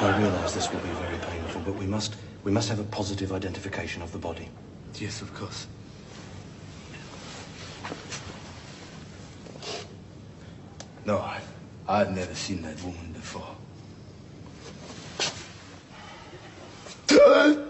I realise this will be very painful, but we must we must have a positive identification of the body. Yes, of course. No, I, I've never seen that woman before.